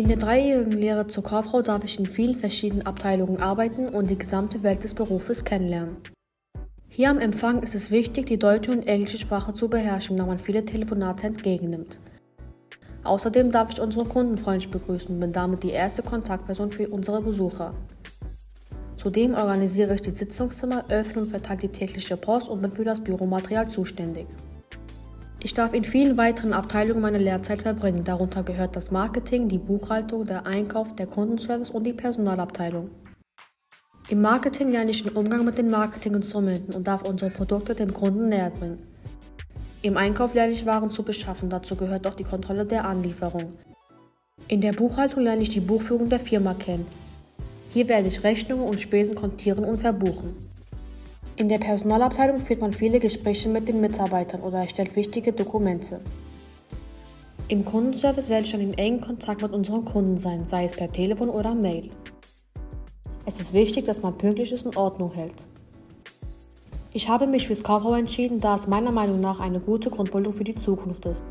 In der dreijährigen Lehre zur Kauffrau darf ich in vielen verschiedenen Abteilungen arbeiten und die gesamte Welt des Berufes kennenlernen. Hier am Empfang ist es wichtig, die deutsche und englische Sprache zu beherrschen, da man viele Telefonate entgegennimmt. Außerdem darf ich unsere Kunden freundlich begrüßen und bin damit die erste Kontaktperson für unsere Besucher. Zudem organisiere ich die Sitzungszimmer, öffne und verteile die tägliche Post und bin für das Büromaterial zuständig. Ich darf in vielen weiteren Abteilungen meine Lehrzeit verbringen. Darunter gehört das Marketing, die Buchhaltung, der Einkauf, der Kundenservice und die Personalabteilung. Im Marketing lerne ich den Umgang mit den Marketinginstrumenten und darf unsere Produkte dem Kunden näher bringen. Im Einkauf lerne ich Waren zu beschaffen, dazu gehört auch die Kontrolle der Anlieferung. In der Buchhaltung lerne ich die Buchführung der Firma kennen. Hier werde ich Rechnungen und Spesen kontieren und verbuchen. In der Personalabteilung führt man viele Gespräche mit den Mitarbeitern oder erstellt wichtige Dokumente. Im Kundenservice werde ich dann in engen Kontakt mit unseren Kunden sein, sei es per Telefon oder Mail. Es ist wichtig, dass man pünktlich ist und Ordnung hält. Ich habe mich fürs Kauffrau entschieden, da es meiner Meinung nach eine gute Grundbildung für die Zukunft ist.